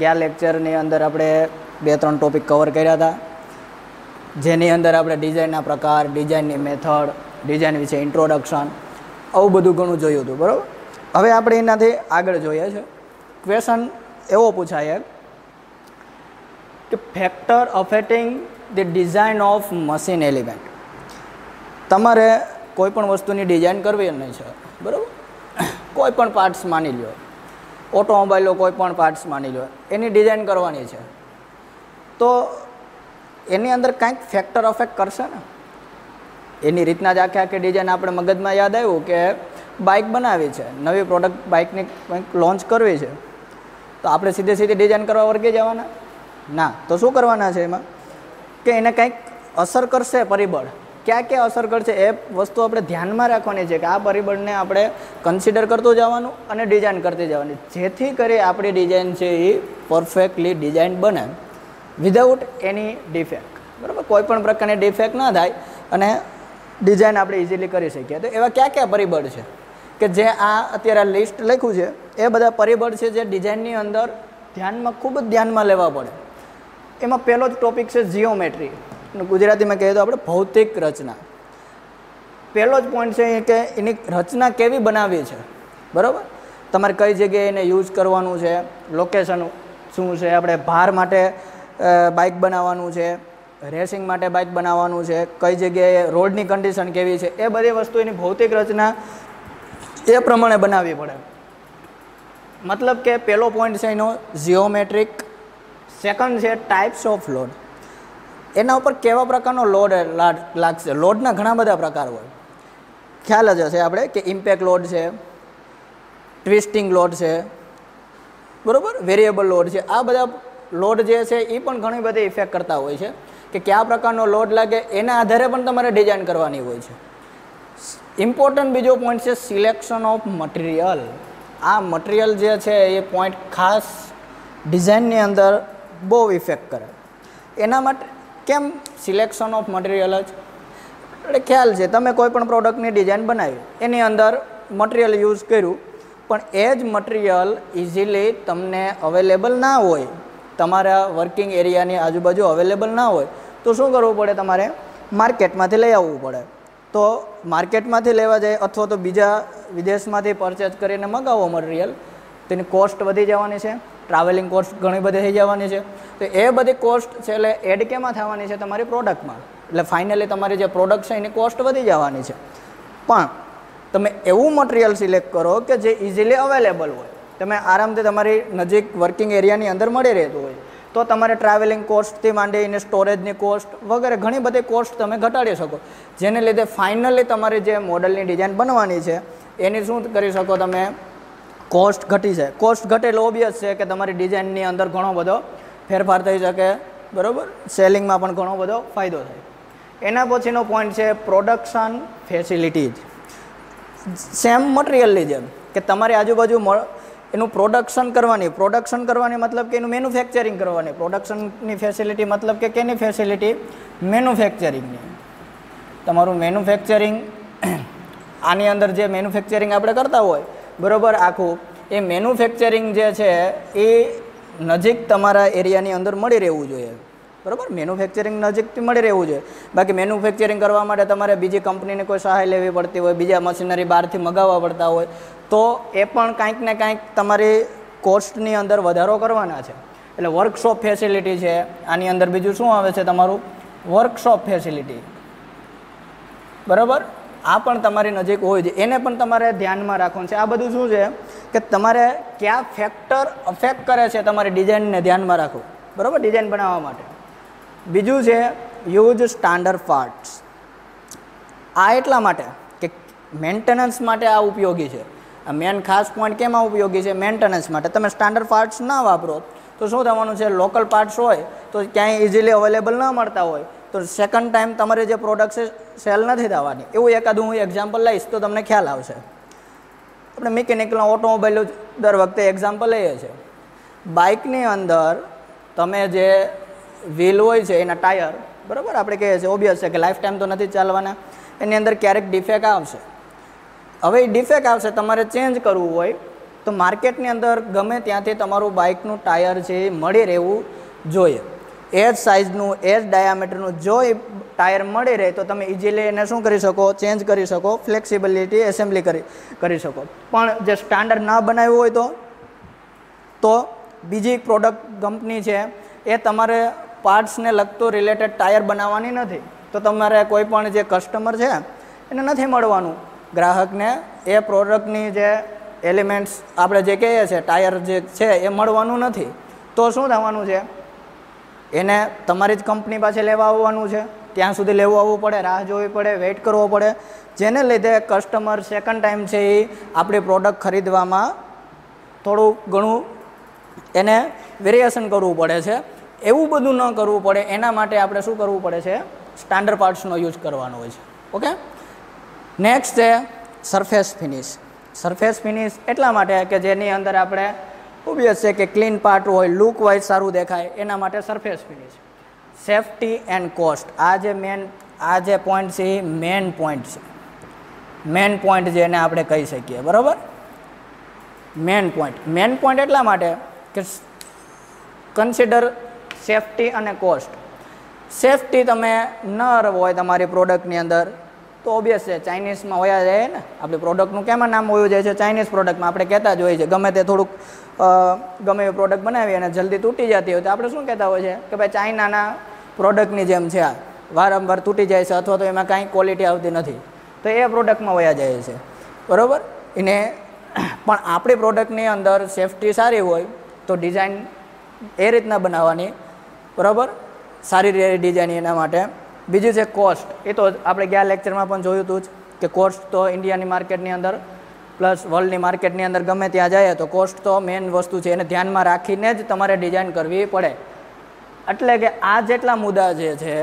ગયા લેક્ચરની અંદર આપણે બે ત્રણ ટોપિક કવર કર્યા હતા. જેની અંદર આપણે ડિઝાઇનના પ્રકાર ડિઝાઇનની મેથડ ડિઝાઇન વિશે ઇન્ટ્રોડક્શન આવું બધું ઘણું જોયું હતું, બરાબર? હવે આપણે એનાથી આગળ જોઈએ છે. ક્વેશ્ચન એવો પૂછાય કે factor affecting the design of machine element તમારે કોઈ પણ વસ્તુની ડિઝાઇન કરવી નહીં છે બરાબર? કોઈ પણ પાર્ટ્સ માની લો ઓટોમોબાઈલો કોઈ પણ પાર્ટ્સ માની લો, એની ડિઝાઇન કરવાની છે. તો એની અંદર કાંઈક ફેક્ટર અફેક્ટ કરશે ને? એની રીતના જ આખે આખી ડિઝાઇન આપણે મગજમાં યાદ આવ્યું કે બાઇક બનાવી છે, નવી પ્રોડક્ટ બાઇકની કંઈક લોન્ચ કરવી છે. તો આપણે સીધે સીધી ડિઝાઇન કરવા વર્ગે જવાના? ના. તો શું કરવાના છે એમાં? કે એને કંઈક અસર કરશે પરિબળ. ક્યાં ક્યાં અસર કરશે એ વસ્તુ આપણે ધ્યાનમાં રાખવાની છે કે આ પરિબળને આપણે કન્સિડર કરતું જવાનું અને ડિઝાઇન કરતી જવાની. જેથી કરી આપણી ડિઝાઇન છે એ પરફેક્ટલી ડિઝાઇન બને વિધાઉટ એની ડિફેક્ટ બરાબર? કોઈ પણ પ્રકારની ડિફેક્ટ ના થાય અને ડિઝાઇન આપણે ઇઝીલી કરી શકીએ. તો એવા ક્યાં કયા પરિબળ છે? કે જે આ અત્યારે લિસ્ટ લખ્યું છે, એ બધા પરિબળ છે જે ડિઝાઇનની અંદર ધ્યાનમાં, ખૂબ જ ધ્યાનમાં લેવા પડે. એમાં પહેલો જ ટોપિક છે જીઓમેટ્રી ગુજરાતીમાં કહીએ તો આપણે ભૌતિક રચના. પહેલો જ પોઈન્ટ છે કે એની રચના કેવી બનાવવી છે? બરાબર? તમારે કઈ જગ્યાએ એને યુઝ કરવાનું છે? લોકેશન શું છે? આપણે ભાર માટે બાઇક બનાવવાનું છે? રેસિંગ માટે બાઇક બનાવવાનું છે? કઈ જગ્યાએ રોડની કન્ડિશન કેવી છે? એ બધી વસ્તુ એની ભૌતિક રચના એ પ્રમાણે બનાવવી પડે. મતલબ કે પહેલો પોઈન્ટ છે એનો જીઓમેટ્રિક સેકન્ડ છે ટાઈપ્સ ઓફ લોડ એના ઉપર કેવા પ્રકારનો લોડ લાગશે? લોડના ઘણા બધા પ્રકાર હોય. ખ્યાલ જ હશે આપણે કે ઇમ્પેક્ટ લોડ છે ટ્વિસ્ટિંગ લોડ છે, બરાબર? વેરિયેબલ લોડ છે. આ બધા લોડ જે છે એ પણ ઘણી બધી ઇફેક્ટ કરતા હોય છે કે કયા પ્રકારનો લોડ લાગે, એના આધારે પણ તમારે ડિઝાઇન કરવાની હોય છે. ઇમ્પોર્ટન્ટ બીજો પોઈન્ટ છે સિલેક્શન ઓફ મટીરિયલ આ મટીરિયલ જે છે, એ પોઈન્ટ ખાસ ડિઝાઇનની અંદર બહુ ઇફેક્ટ કરે. એના માટે કેમ? સિલેક્શન ઓફ મટીરિયલ જ. એટલે ખ્યાલ છે, તમે કોઈ પણ પ્રોડક્ટની ડિઝાઇન બનાવી, એની અંદર મટીરિયલ યુઝ કર્યું, પણ એ જ મટીરિયલ ઇઝીલી તમને અવેલેબલ ના હોય, તમારા વર્કિંગ એરિયાની આજુબાજુ અવેલેબલ ના હોય, તો શું કરવું પડે તમારે? માર્કેટમાંથી લઈ આવવું પડે. તો માર્કેટમાંથી લેવા જાય, અથવા તો બીજા વિદેશમાંથી પરચેસ કરીને મગાવો મટીરિયલ તેની કોસ્ટ વધી જવાની છે. ટ્રાવેલિંગ કોસ્ટ ઘણી બધી થઈ જવાની છે. તો એ બધી કોસ્ટ છે એટલે એડ કેમાં થવાની છે તમારી પ્રોડક્ટમાં એટલે ફાઇનલી તમારી જે પ્રોડક્ટ છે એની કોસ્ટ વધી જવાની છે. પણ તમે એવું મટીરિયલ સિલેક્ટ કરો કે જે ઇઝીલી અવેલેબલ હોય. તમે આરામથી તમારી નજીક વર્કિંગ એરિયાની અંદર મળી રહેતું હોય. તો તમારે ટ્રાવેલિંગ કોસ્ટથી માંડીને સ્ટોરેજની કોસ્ટ વગેરે ઘણી બધી કોસ્ટ તમે ઘટાડી શકો. જેને લીધે ફાઇનલી તમારી જે મોડલની ડિઝાઇન બનવાની છે, એની શું કરી શકો તમે? કોસ્ટ ઘટી જાય કોસ્ટ ઘટે એટલે ઓબ્વિયસ છે કે તમારી ડિઝાઇનની અંદર ઘણો બધો ફેરફાર થઈ શકે, બરાબર? સેલિંગમાં પણ ઘણો બધો ફાયદો થાય. એના પછીનો પોઈન્ટ છે પ્રોડક્શન ફેસિલિટીઝ સેમ મટીરિયલની જેમ કે તમારી આજુબાજુ એનું પ્રોડક્શન કરવાની પ્રોડક્શન કરવાની મતલબ કે એનું મેન્યુફેક્ચરિંગ કરવાની. પ્રોડક્શનની ફેસિલિટી મતલબ કે કેની ફેસિલિટી મેન્યુફેક્ચરિંગની તમારું મેન્યુફેક્ચરિંગ આની અંદર જે મેન્યુફેક્ચરિંગ આપણે કરતા હોય બરાબર, આખું. એ મેન્યુફેક્ચરિંગ જે છે, એ નજીક તમારા એરિયાની અંદર મળી રહેવું જોઈએ. બરાબર? મેન્યુફેક્ચરિંગ નજીકથી મળી રહેવું જોઈએ. બાકી મેન્યુફેક્ચરિંગ કરવા માટે તમારે બીજી કંપનીની કોઈ સહાય લેવી પડતી હોય, બીજા મશીનરી બહારથી મગાવવા પડતા હોય, તો એ પણ કાંઈક ને કાંઈક તમારી કોસ્ટની અંદર વધારો કરવાના છે. એટલે વર્કશોપ ફેસિલિટી છે, આની અંદર બીજું શું આવે છે તમારું? વર્કશોપ ફેસિલિટી બરાબર? આ પણ તમારી નજીક હોય છે. એને પણ તમારે ધ્યાનમાં રાખવાનું છે. આ બધું શું છે કે તમારે કયા ફેક્ટર અફેક્ટ કરે છે તમારી ડિઝાઇનને ધ્યાનમાં રાખવું બરાબર? ડિઝાઇન બનાવવા માટે. બીજું છે યુઝ સ્ટાન્ડર્ડ પાર્ટ્સ આ એટલા માટે કે મેન્ટેનન્સ માટે આ ઉપયોગી છે. આ મેન ખાસ પોઈન્ટ કેમાં ઉપયોગી છે? મેન્ટેનન્સ માટે. તમે સ્ટાન્ડર્ડ પાર્ટ્સ ના વાપરો તો શું થવાનું છે? લોકલ પાર્ટ્સ હોય તો ક્યાંય ઇઝીલી અવેલેબલ ન મળતા હોય. તો સેકન્ડ ટાઈમ તમારે જે પ્રોડક્ટ છે સેલ નથી થવાની. એવું એકાદ હું એક્ઝામ્પલ લઈશ તો તમને ખ્યાલ આવશે. આપણે મિકેનિકલ ઓટોમોબાઈલ દર વખતે એક્ઝામ્પલ લઈએ છીએ. બાઇકની અંદર તમે જે વ્હીલ હોય છે, એના ટાયર બરાબર? આપણે કહીએ છીએ ઓબ્વિયસ છે કે લાઈફ ટાઈમ તો નથી ચાલવાના. એની અંદર ક્યારેક ડિફેક્ટ આવશે. હવે એ ડિફેક્ટ આવશે, તમારે ચેન્જ કરવું હોય, તો માર્કેટની અંદર ગમે ત્યાંથી તમારું બાઇકનું ટાયર છે એ મળી રહેવું જોઈએ. એ સાઇઝનું એ જ ડાયામીટરનું જો એ ટાયર મળી રહે તો તમે ઇઝીલી એને શું કરી શકો? ચેન્જ કરી શકો ફ્લેક્સિબિલિટી એસેમ્બલી કરી કરી શકો. પણ જે સ્ટાન્ડર્ડ ના બનાવ્યું હોય તો તો બીજી પ્રોડક્ટ કંપની છે, એ તમારે પાર્ટ્સને લગતું રિલેટેડ ટાયર બનાવવાની નથી. તો તમારે કોઈ પણ જે કસ્ટમર છે, એને નથી મળવાનું. ગ્રાહકને એ પ્રોડક્ટની જે એલિમેન્ટ્સ આપણે જે કહીએ છીએ ટાયર જે છે, એ મળવાનું નથી. તો શું થવાનું છે? એને તમારી જ કંપની પાસે લેવા આવવાનું છે. ત્યાં સુધી લેવું આવવું પડે, રાહ જોવી પડે વેઇટ કરવો પડે. જેને લીધે કસ્ટમર સેકન્ડ ટાઈમ છે એ આપણી પ્રોડક્ટ ખરીદવામાં થોડું ઘણું એને વેરિએશન કરવું પડે છે. એવું બધું ન કરવું પડે, એના માટે આપણે શું કરવું પડે છે? સ્ટાન્ડર્ડ પાર્ટ્સનો યુઝ કરવાનો હોય છે. ઓકે નેક્સ્ટ છે સરફેસ ફિનિશ સરફેસ ફિનિશ એટલા માટે કે જેની અંદર આપણે ઓબ્વિયસ છે કે ક્લીન પાર્ટ હોય લુક વાઇઝ સારું દેખાય, એના માટે surface finish safety and cost આ જે મેન આ જે પોઈન્ટ છે, એ મેન પોઈન્ટ છે. મેન પોઈન્ટ જેને આપણે કહી શકીએ, બરાબર? મેન પોઈન્ટ મેન પોઈન્ટ એટલા માટે કે કન્સિડર સેફટી અને કોસ્ટ સેફટી તમે ન હોય તમારી પ્રોડક્ટની અંદર, તો ઓબ્વિયસ છે ચાઇનીઝમાં હોયા જાય ને. આપણી પ્રોડક્ટનું કેમ નામ હોયું જાય છે ચાઇનીઝ પ્રોડક્ટમાં આપણે કહેતા જ હોઈએ છીએ ગમે તે થોડુંક ગમે એ પ્રોડક્ટ બનાવી અને જલ્દી તૂટી જતી હોય તો આપણે શું કહેતા હોય છે કે ભાઈ ચાઇનાના પ્રોડક્ટની જેમ છે આ. વારંવાર તૂટી જાય છે અથવા તો એમાં કાંઈ ક્વોલિટી આવતી નથી. તો એ પ્રોડક્ટમાં વયા જાય છે. બરાબર? એને પણ આપણી પ્રોડક્ટની અંદર સેફટી સારી હોય તો ડિઝાઇન એ રીતના બનાવવાની. બરાબર? સારી રીતે ડિઝાઇન એના માટે. બીજું છે કોસ્ટ એ તો આપણે ગયા લેક્ચરમાં પણ જોયું હતું જ કે કોસ્ટ તો ઇન્ડિયાની માર્કેટની અંદર પ્લસ વર્લ્ડની માર્કેટની અંદર ગમે ત્યાં જાય તો કોસ્ટ તો મેઇન વસ્તુ છે. એને ધ્યાનમાં રાખીને જ તમારે ડિઝાઇન કરવી પડે. એટલે કે આ જેટલા મુદ્દા જે છે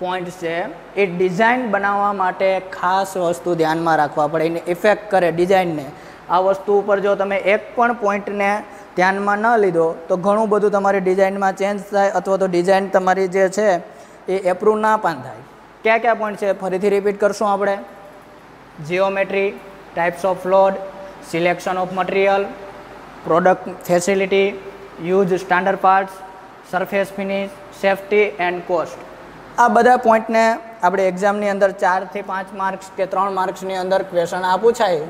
પોઈન્ટ્સ છે, એ ડિઝાઇન બનાવવા માટે ખાસ વસ્તુ ધ્યાનમાં રાખવા પડે. એને ઇફેક્ટ કરે ડિઝાઇનને આ વસ્તુ ઉપર જો તમે એક પણ પોઈન્ટને ધ્યાનમાં ન લીધો, તો ઘણું બધું તમારી ડિઝાઇનમાં ચેન્જ થાય અથવા તો ડિઝાઇન તમારી જે છે, એ એપ્રૂવ ના પણ થાય. કયા કયા પોઈન્ટ છે? ફરીથી રિપીટ કરશું આપણે. Geometry types of load selection of material product facility, use standard parts surface finish safety and cost આ બધા પોઈન્ટને આપણે એક્ઝામની અંદર ચારથી પાંચ માર્ક્સ કે ત્રણ માર્ક્સની અંદર ક્વેશ્ચન આ પૂછાય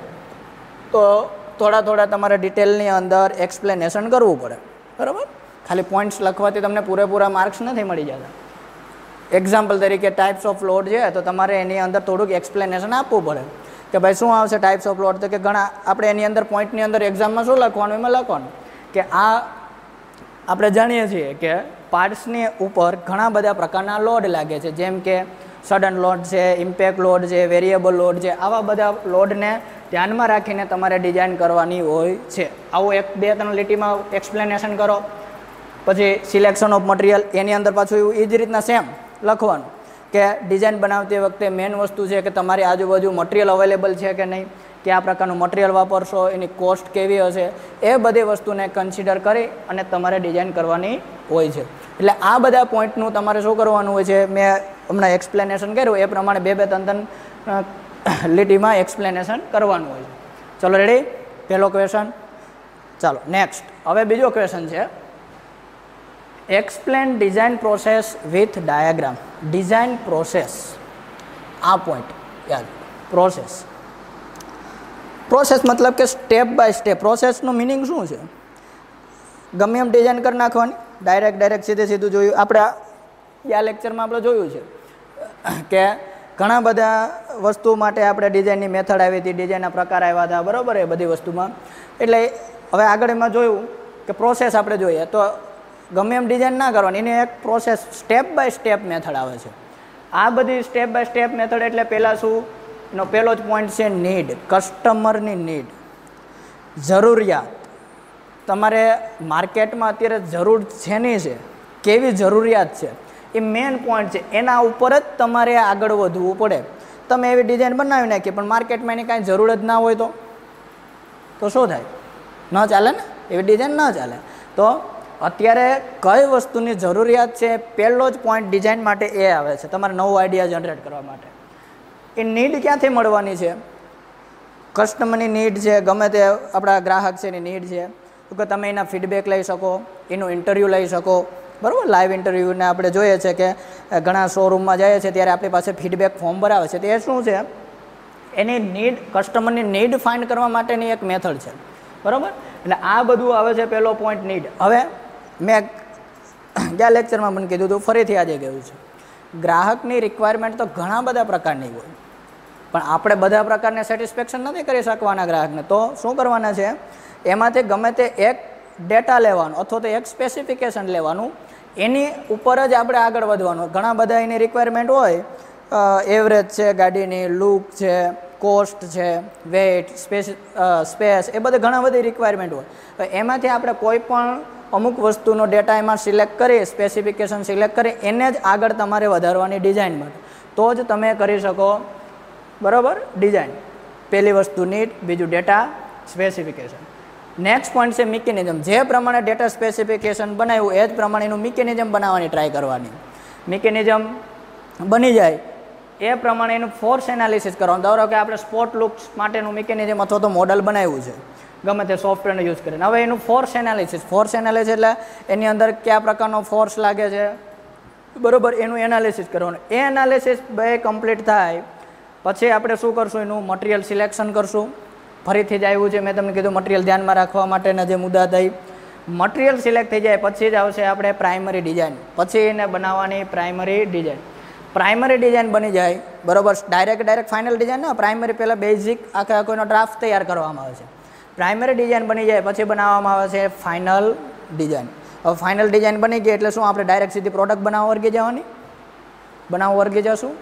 તો થોડા થોડા તમારે ડિટેલની અંદર એક્સપ્લેનેશન કરવું પડે. બરાબર? ખાલી પોઈન્ટ્સ લખવાથી તમને પૂરેપૂરા માર્ક્સ નથી મળી જતા. એક્ઝામ્પલ તરીકે ટાઈપ્સ ઓફ લોડ છે તો તમારે એની અંદર થોડુંક એક્સપ્લેનેશન આપવું પડે. કે ભાઈ શું આવશે ટાઈપ્સ ઓફ લોડ તો કે ઘણા, આપણે એની અંદર પોઈન્ટની અંદર એક્ઝામમાં શું લખવાનું? એમાં લખવાનું કે આ આપણે જાણીએ છીએ કે પાર્ટ્સની ઉપર ઘણા બધા પ્રકારના લોડ લાગે છે. જેમ કે સડન લોડ છે ઇમ્પેક્ટ લોડ છે વેરિયેબલ લોડ છે. આવા બધા લોડને ધ્યાનમાં રાખીને તમારે ડિઝાઇન કરવાની હોય છે. આવું એક, બે, ત્રણ લીટીમાં એક્સપ્લેનેશન કરો. પછી સિલેક્શન ઓફ મટીરિયલ એની અંદર પાછું એવું એ જ રીતના સેમ લખવાનું. કે ડિઝાઇન બનાવતી વખતે મેઇન વસ્તુ છે કે તમારી આજુબાજુ મટીરિયલ અવેલેબલ છે કે નહીં, કયા પ્રકારનું મટીરિયલ વાપરશો, એની કોસ્ટ કેવી હશે, એ બધી વસ્તુને કન્સિડર કરી અને તમારે ડિઝાઇન કરવાની હોય છે. એટલે આ બધા પોઈન્ટનું તમારે શું કરવાનું હોય છે, મેં હમણાં એક્સપ્લેનેશન કર્યું, એ પ્રમાણે બે બે ત્રણ ત્રણ લીટીમાં એક્સપ્લેનેશન કરવાનું હોય છે. ચલો રેડી પહેલો ક્વેશ્ચન ચાલો નેક્સ્ટ હવે બીજો ક્વેશ્ચન છે. Explain design process with diagram design process આ પોઈન્ટ યાદ. પ્રોસેસ પ્રોસેસ મતલબ કે સ્ટેપ બાય સ્ટેપ પ્રોસેસનું મિનિંગ શું છે? ગમે એમ ડિઝાઇન કરી નાખવાની. ડાયરેક્ટ ડાયરેક્ટ સીધે સીધું જોયું. આપણે આ લેક્ચરમાં આપણે જોયું છે કે ઘણા બધા વસ્તુ માટે આપણે ડિઝાઇનની મેથડ આવી હતી ડિઝાઇનના પ્રકાર આવ્યા હતા. બરાબર એ બધી વસ્તુમાં. એટલે હવે આગળ એમાં જોયું કે પ્રોસેસ આપણે જોઈએ. તો ગમે એમ ડિઝાઇન ના કરવાની, એની એક process step by step method આવે છે. આ બધી સ્ટેપ બાય સ્ટેપ મેથડ એટલે પહેલાં શું? એનો પહેલો જ પોઈન્ટ છે નીડ કસ્ટમરની નીડ જરૂરિયાત. તમારે માર્કેટમાં અત્યારે જરૂર શેની છે? કેવી જરૂરિયાત છે? એ મેઇન પોઈન્ટ છે. એના ઉપર જ તમારે આગળ વધવું પડે. તમે એવી ડિઝાઇન બનાવી નાખીએ પણ માર્કેટમાં એની કાંઈ જરૂર જ ના હોય તો? તો શું થાય? ન ચાલે ને? એવી ડિઝાઇન ન ચાલે. તો અત્યારે કઈ વસ્તુની જરૂરિયાત છે પહેલો જ પોઈન્ટ ડિઝાઇન માટે એ આવે છે તમારે નવો આઈડિયા જનરેટ કરવા માટે. એ નીડ ક્યાંથી મળવાની છે? કસ્ટમરની નીડ છે, ગમે તે આપણા ગ્રાહક છે એની નીડ છે. તો કે તમે એના ફીડબેક લઈ શકો, એનું ઇન્ટરવ્યૂ લઈ શકો. બરાબર? લાઈવ ઇન્ટરવ્યૂને આપણે જોઈએ છે કે ઘણા શોરૂમમાં જઈએ છે ત્યારે આપણી પાસે ફીડબેક ફોર્મ ભરાવે છે. તે શું છે? એની નીડ કસ્ટમરની નીડ ફાઇન્ડ કરવા માટેની એક મેથડ છે. બરાબર? એટલે આ બધું આવે છે પહેલો પોઈન્ટ નીડ હવે મેં ગયા લેક્ચરમાં મને કીધું હતું, ફરીથી આજે કહ્યું છે. ગ્રાહકની રિક્વાયરમેન્ટ તો ઘણા બધા પ્રકારની હોય. પણ આપણે બધા પ્રકારને સેટિસ્ફેક્શન નથી કરી શકવાના ગ્રાહકને. તો શું કરવાના છે? એમાંથી ગમે તે એક ડેટા લેવાનો અથવા તો એક સ્પેસિફિકેશન લેવાનું, એની ઉપર જ આપણે આગળ વધવાનું. ઘણા બધા એની રિક્વાયરમેન્ટ હોય. એવરેજ છે, ગાડીની લુક છે કોસ્ટ છે વેઇટ સ્પેસ સ્પેસ એ બધા ઘણા બધી રિક્વાયરમેન્ટ હોય. એમાંથી આપણે કોઈ પણ અમુક વસ્તુનો ડેટા એમાં સિલેક્ટ કરી સ્પેસિફિકેશન સિલેક્ટ કરી, એને જ આગળ તમારે વધારવાની ડિઝાઇન માટે. તો જ તમે કરી શકો, બરાબર? ડિઝાઇન પહેલી વસ્તુ નીટ બીજું ડેટા સ્પેસિફિકેશન નેક્સ્ટ પોઈન્ટ છે મિકેનિઝમ જે પ્રમાણે ડેટા સ્પેસિફિકેશન બનાવ્યું, એ જ પ્રમાણેનું મિકેનિઝમ બનાવવાની ટ્રાય કરવાની. મિકેનિઝમ બની જાય. એ પ્રમાણે એનું ફોર્સ એનાલિસિસ કરવાનું. ધારો કે આપણે સ્પોટ લુક્સ માટેનું મિકેનિઝમ અથવા તો મોડલ બનાવ્યું છે. ગમે તે સોફ્ટવેરનો યુઝ કરીને હવે એનું ફોર્સ એનાલિસિસ ફોર્સ એનાલિસિસ એટલે એની અંદર કયા પ્રકારનો ફોર્સ લાગે છે? બરાબર, એનું એનાલિસિસ કરવાનું. એ એનાલિસિસ બે કમ્પ્લીટ થાય. પછી આપણે શું કરશું? એનું મટિરિયલ સિલેક્શન કરશું. ફરીથી જ આવ્યું છે, મેં તમને કીધું મટિરિયલ ધ્યાનમાં રાખવા માટેના જે મુદ્દા થઈ મટિરિયલ સિલેક્ટ થઈ જાય, પછી જ આવશે આપણે પ્રાઇમરી ડિઝાઇન પછી એને બનાવવાની પ્રાઇમરી ડિઝાઇન પ્રાઇમરી ડિઝાઇન બની જાય, બરાબર? ડાયરેક્ટ ડાયરેક્ટ ફાઇનલ ડિઝાઇન ના પ્રાઇમરી પહેલાં બેઝિક આખે આખોનો ડ્રાફ્ટ તૈયાર કરવામાં આવે છે. પ્રાઇમરી ડિઝાઇન બની જાય, પછી બનાવવામાં આવે છે ફાઇનલ ડિઝાઇન. હવે ફાઇનલ ડિઝાઇન બની ગઈ એટલે શું આપણે ડાયરેક્ટ સીધી પ્રોડક્ટ બનાવવા વર્ગે જવાની? બનાવવા વર્ગે જશું?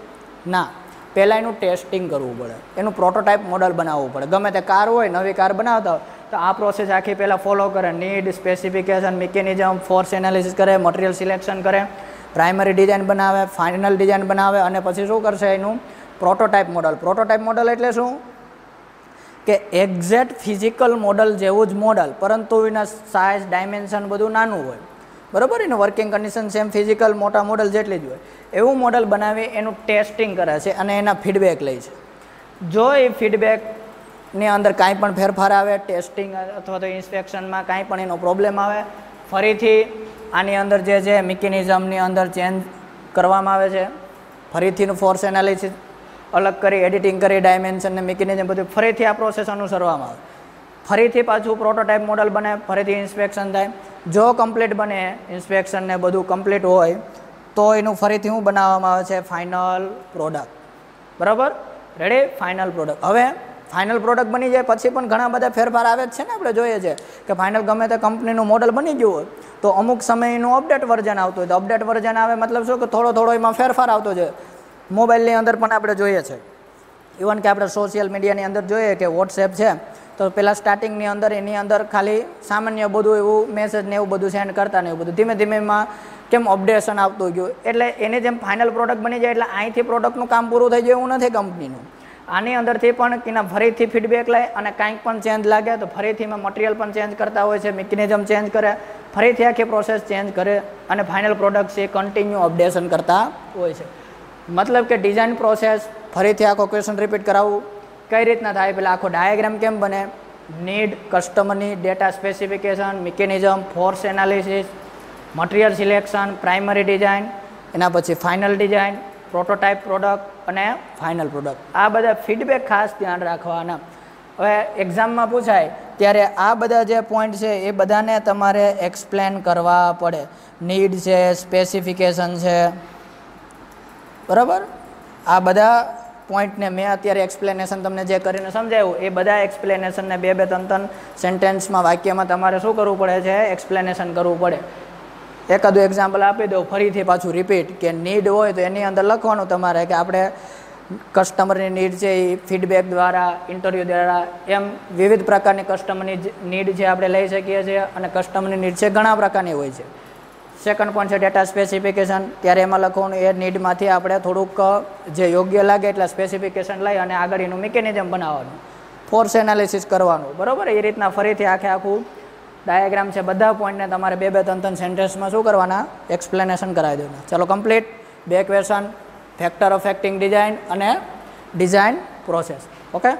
ના. પહેલાં એનું ટેસ્ટિંગ કરવું પડે. એનું પ્રોટોટાઇપ મોડલ બનાવવું પડે. ગમે તે કાર હોય, નવી કાર બનાવતા હોય, તો આ પ્રોસેસ આખી પહેલાં ફોલો કરે. Need specification mechanism force analysis કરે મટીરિયલ સિલેક્શન કરે. પ્રાઇમરી ડિઝાઇન બનાવે ફાઇનલ ડિઝાઇન બનાવે, અને પછી શું કરશે એનું? પ્રોટોટાઇપ મોડલ પ્રોટોટાઇપ મોડલ એટલે શું? કે એક્ઝેક્ટ ફિઝિકલ મોડલ જેવું જ મોડલ, પરંતુ એના સાઇઝ ડાયમેન્શન બધું નાનું હોય. બરાબર? એનું વર્કિંગ કન્ડિશન સેમ ફિઝિકલ મોટા મોડલ જેટલી જ હોય. એવું મોડલ બનાવી એનું ટેસ્ટિંગ કરે છે અને એના ફીડબેક લે છે. જો એ ફીડબેકની અંદર કાંઈ પણ ફેરફાર આવે ટેસ્ટિંગ અથવા તો ઇન્સ્પેક્શનમાં કાંઈ પણ એનો પ્રોબ્લેમ આવે, ફરીથી આની અંદર જે છે મિકેનિઝમની અંદર ચેન્જ કરવામાં આવે છે. ફરીથીનું ફોર્સ એનાલિસિસ અલગ કરી એડિટિંગ કરી ડાયમેન્શન ને મિકેનિઝમ બધું ફરીથી આ પ્રોસેસ અનુસરવામાં આવે. ફરીથી પાછું પ્રોટોટાઇપ મોડલ બને, ફરીથી ઇન્સ્પેક્શન થાય. જો કમ્પ્લીટ બને ઇન્સ્પેક્શન ને બધું કમ્પ્લીટ હોય, તો એનું ફરીથી શું બનાવવામાં આવે છે ફાઇનલ પ્રોડક્ટ બરાબર? રેડી ફાઇનલ પ્રોડક્ટ હવે ફાઇનલ પ્રોડક્ટ બની જાય પછી પણ ઘણા બધા ફેરફાર આવે જ છે ને આપણે જોઈએ છે કે ફાઇનલ ગમે તે કંપનીનું મોડલ બની ગયું હોય, તો અમુક સમયનું અપડેટ વર્ઝન આવતું હોય. તો અપડેટ વર્ઝન આવે મતલબ શું? કે થોડો થોડો એમાં ફેરફાર આવતો છે મોબાઈલની અંદર પણ આપણે જોઈએ છે. ઇવન કે આપણે સોશિયલ મીડિયાની અંદર જોઈએ કે વોટ્સએપ છે, તો પહેલાં સ્ટાર્ટિંગની અંદર, એની અંદર ખાલી સામાન્ય બધું એવું મેસેજ ને એવું બધું સેન્ડ કરતા ને એવું બધું. ધીમે ધીમે એમાં કેમ અપડેશન આવતું ગયું? એટલે એની જેમ ફાઇનલ પ્રોડક્ટ બની જાય, એટલે અહીંથી પ્રોડક્ટનું કામ પૂરું થઈ જાય એવું નથી કંપનીનું આની અંદરથી પણ એના ફરીથી ફીડબેક લે અને કાંઈક પણ ચેન્જ લાગે તો ફરીથી એમાં મટીરિયલ પણ ચેન્જ કરતા હોય છે મિકેનિઝમ ચેન્જ કરે, ફરીથી આખી પ્રોસેસ ચેન્જ કરે અને ફાઇનલ પ્રોડક્ટ છે કન્ટિન્યુ અપડેશન કરતા હોય છે. મતલબ કે ડિઝાઇન પ્રોસેસ ફરીથી આખો ક્વેશ્ચન રિપીટ કરાવવું કઈ રીતના થાય? પેલા આખો ડાયાગ્રામ કેમ બને? Need કસ્ટમરની data specification mechanism force analysis material selection primary design એના પછી ફાઇનલ ડિઝાઇન પ્રોટોટાઇપ પ્રોડક્ટ અને ફાઇનલ પ્રોડક્ટ આ બધા ફીડબેક ખાસ ધ્યાન રાખવાના. હવે એક્ઝામમાં પૂછાય ત્યારે આ બધા જે પોઈન્ટ છે એ બધાને તમારે એક્સપ્લેન કરવા પડે. નીડ છે સ્પેસિફિકેશન છે. બરાબર? આ બધા પોઈન્ટને મેં અત્યારે એક્સપ્લેનેશન તમને જે કરીને સમજાવ્યું, એ બધા એક્સપ્લેનેશનને બે બે ત્રણ ત્રણ સેન્ટેન્સમાં વાક્યમાં તમારે શું કરવું પડે છે? એક્સપ્લેનેશન કરવું પડે. એકાદું એક્ઝામ્પલ આપી દઉં, ફરીથી પાછું રિપીટ કે નીડ હોય તો એની અંદર લખવાનું તમારે, કે આપણે કસ્ટમરની નીડ છે એ ફીડબેક દ્વારા ઇન્ટરવ્યૂ દ્વારા, એમ વિવિધ પ્રકારની કસ્ટમરની નીડ છે આપણે લઈ શકીએ છીએ, અને કસ્ટમરની નીડ છે ઘણા પ્રકારની હોય છે. સેકન્ડ પોઈન્ટ છે ડેટા સ્પેસિફિકેશન ત્યારે એમાં લખવાનું એ નીડમાંથી આપણે થોડુંક, જે યોગ્ય લાગે એટલા સ્પેસિફિકેશન લઈ અને આગળ એનું મિકેનિઝમ બનાવવાનું. ફોર્સ એનાલિસિસ કરવાનું. બરાબર? એ રીતના ફરીથી આખે આખું ડાયાગ્રામ છે, બધા પોઈન્ટને તમારે બે બે ત્રણ ત્રણ સેન્ટેન્સમાં શું કરવાના? એક્સપ્લેનેશન કરાવી દેવાના. ચલો કમ્પ્લીટ બે ક્વેશન ફેક્ટર અફેક્ટિંગ ડિઝાઇન અને ડિઝાઇન પ્રોસેસ ઓકે